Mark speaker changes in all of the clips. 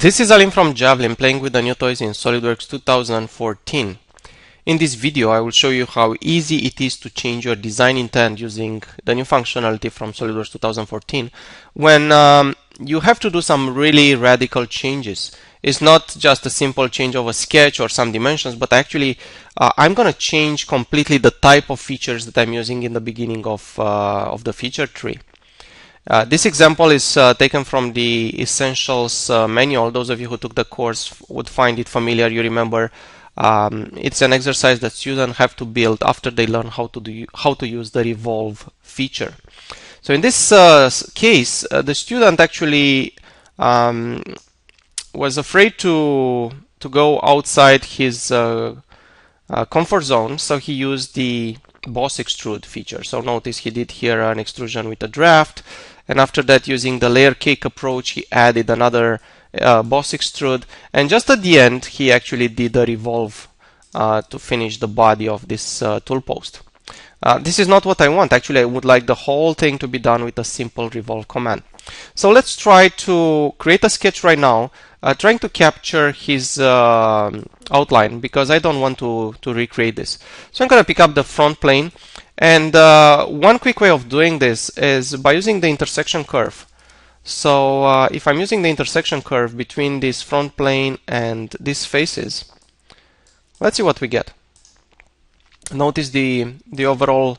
Speaker 1: This is Alin from Javelin playing with the new toys in SOLIDWORKS 2014. In this video I will show you how easy it is to change your design intent using the new functionality from SOLIDWORKS 2014 when um, you have to do some really radical changes. It's not just a simple change of a sketch or some dimensions but actually uh, I'm gonna change completely the type of features that I'm using in the beginning of, uh, of the feature tree. Uh, this example is uh, taken from the Essentials uh, manual. Those of you who took the course would find it familiar. You remember um, it's an exercise that students have to build after they learn how to do how to use the revolve feature. So in this uh, case, uh, the student actually um, was afraid to to go outside his comfort zone, so he used the boss extrude feature. So notice he did here an extrusion with a draft and after that using the layer cake approach he added another uh, boss extrude and just at the end he actually did a revolve uh, to finish the body of this uh, tool post. Uh, this is not what I want actually I would like the whole thing to be done with a simple revolve command. So let's try to create a sketch right now uh, trying to capture his um, outline because I don't want to, to recreate this. So I'm going to pick up the front plane and uh, one quick way of doing this is by using the intersection curve. So uh, if I'm using the intersection curve between this front plane and these faces, let's see what we get. Notice the, the overall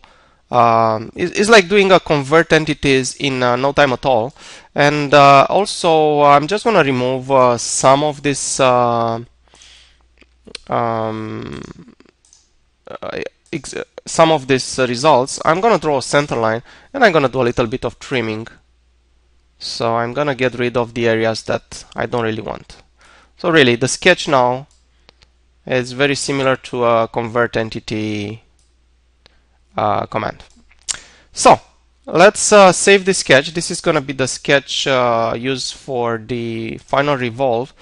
Speaker 1: um, it's, like doing a convert entities in uh, no time at all. And uh, also, I'm just to remove uh, some of this uh, um, uh, some of these results, I'm going to draw a center line and I'm going to do a little bit of trimming. So I'm going to get rid of the areas that I don't really want. So really, the sketch now is very similar to a convert entity uh, command. So let's uh, save the sketch. This is going to be the sketch uh, used for the final revolve.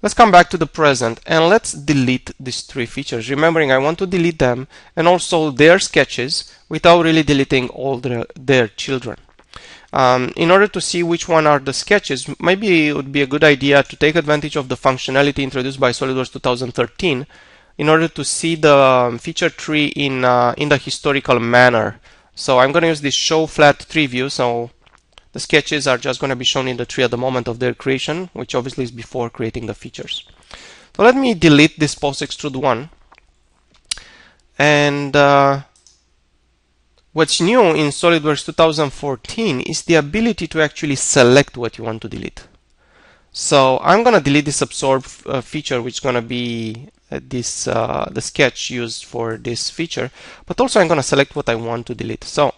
Speaker 1: Let's come back to the present and let's delete these three features. Remembering I want to delete them and also their sketches without really deleting all their, their children. Um, in order to see which one are the sketches, maybe it would be a good idea to take advantage of the functionality introduced by SOLIDWORKS 2013 in order to see the um, feature tree in, uh, in the historical manner. So I'm going to use this show flat tree view. So the sketches are just going to be shown in the tree at the moment of their creation, which obviously is before creating the features. So let me delete this boss extrude one. And uh, what's new in SOLIDWORKS 2014 is the ability to actually select what you want to delete. So I'm going to delete this absorb uh, feature, which is going to be uh, this uh, the sketch used for this feature. But also I'm going to select what I want to delete. So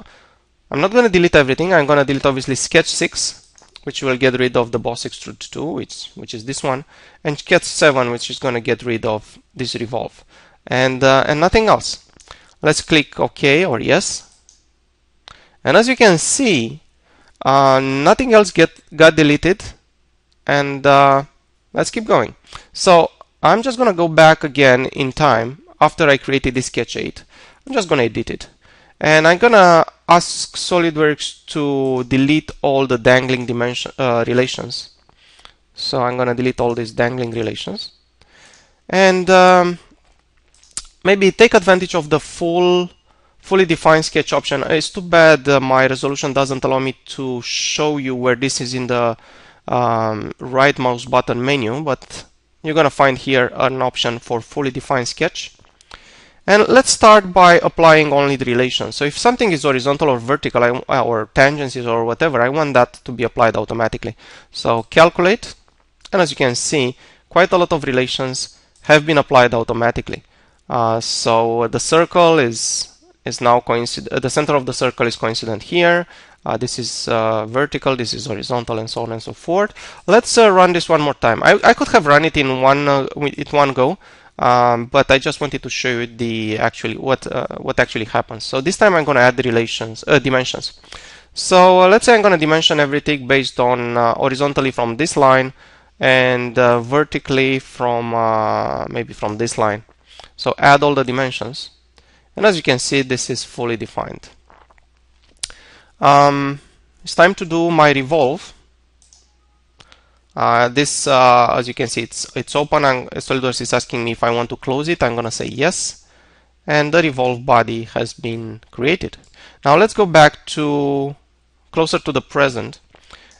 Speaker 1: I'm not going to delete everything. I'm going to delete obviously sketch 6, which will get rid of the boss extrude 2, which, which is this one, and sketch 7, which is going to get rid of this revolve, and, uh, and nothing else. Let's click OK or yes. And as you can see, uh, nothing else get, got deleted, and uh, let's keep going. So I'm just going to go back again in time after I created this sketch 8. I'm just going to edit it. And I'm gonna ask SolidWorks to delete all the dangling dimension uh, relations. So I'm gonna delete all these dangling relations. And um, maybe take advantage of the full fully defined sketch option. It's too bad uh, my resolution doesn't allow me to show you where this is in the um, right mouse button menu, but you're gonna find here an option for fully defined sketch. And let's start by applying only the relations. So if something is horizontal or vertical I, or tangencies or whatever, I want that to be applied automatically. So calculate, and as you can see, quite a lot of relations have been applied automatically. Uh, so the circle is is now coincident. Uh, the center of the circle is coincident here. Uh, this is uh, vertical, this is horizontal, and so on and so forth. Let's uh, run this one more time. I, I could have run it in one uh, in one go, um, but I just wanted to show you the actually what uh, what actually happens. So this time I'm going to add the relations uh, dimensions. So let's say I'm going to dimension everything based on horizontally from this line and vertically from maybe from this line. So add all the dimensions, and as you can see, this is fully defined. Um, it's time to do my revolve. Uh, this, uh, as you can see, it's it's open and SolidWorks is asking me if I want to close it. I'm going to say yes. And the revolve body has been created. Now let's go back to closer to the present.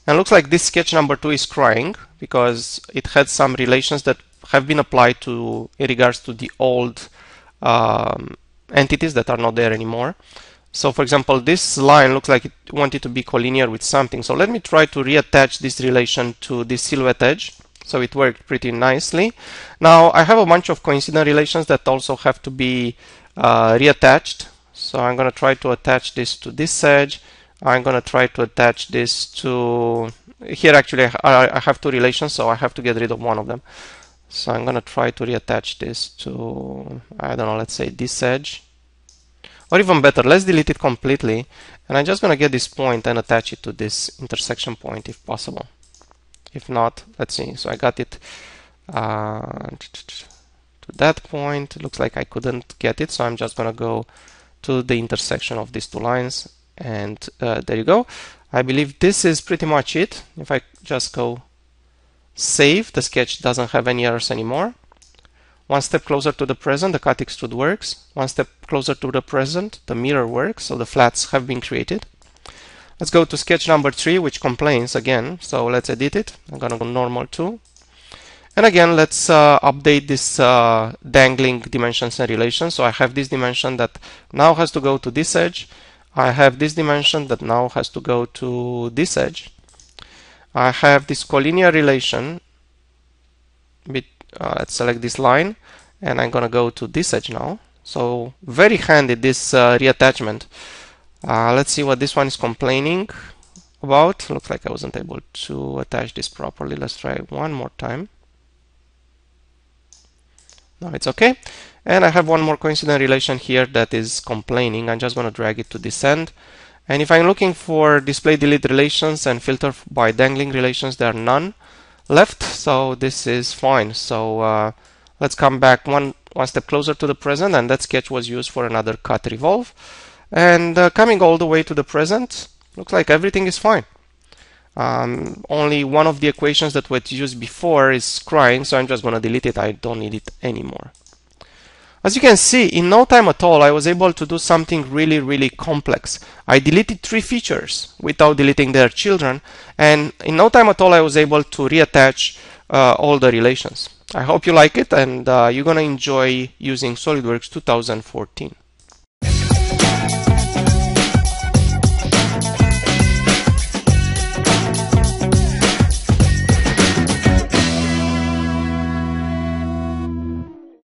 Speaker 1: And looks like this sketch number two is crying because it had some relations that have been applied to in regards to the old um, entities that are not there anymore. So for example, this line looks like it wanted to be collinear with something. So let me try to reattach this relation to this silhouette edge. So it worked pretty nicely. Now I have a bunch of coincident relations that also have to be uh, reattached. So I'm going to try to attach this to this edge. I'm going to try to attach this to here actually I have two relations so I have to get rid of one of them. So I'm going to try to reattach this to I don't know let's say this edge or even better, let's delete it completely. And I'm just going to get this point and attach it to this intersection point if possible. If not, let's see. So I got it uh, to that point. It looks like I couldn't get it. So I'm just going to go to the intersection of these two lines. And uh, there you go. I believe this is pretty much it. If I just go save, the sketch doesn't have any errors anymore. One step closer to the present, the cut extrude works. One step closer to the present, the mirror works, so the flats have been created. Let's go to sketch number three, which complains again. So let's edit it. I'm gonna go normal to. And again, let's uh, update this uh, dangling dimensions and relations. So I have this dimension that now has to go to this edge. I have this dimension that now has to go to this edge. I have this collinear relation uh, let's select this line and I'm gonna go to this edge now. So very handy this uh, reattachment. Uh, let's see what this one is complaining about. Looks like I wasn't able to attach this properly. Let's try one more time. Now it's okay. And I have one more coincident relation here that is complaining. I'm just to drag it to this end and if I'm looking for display delete relations and filter by dangling relations there are none left so this is fine. So uh, let's come back one one step closer to the present and that sketch was used for another cut revolve. And uh, coming all the way to the present looks like everything is fine. Um, only one of the equations that was used before is crying so I'm just gonna delete it. I don't need it anymore as you can see, in no time at all, I was able to do something really, really complex. I deleted three features without deleting their children, and in no time at all, I was able to reattach uh, all the relations. I hope you like it, and uh, you're going to enjoy using SolidWorks 2014.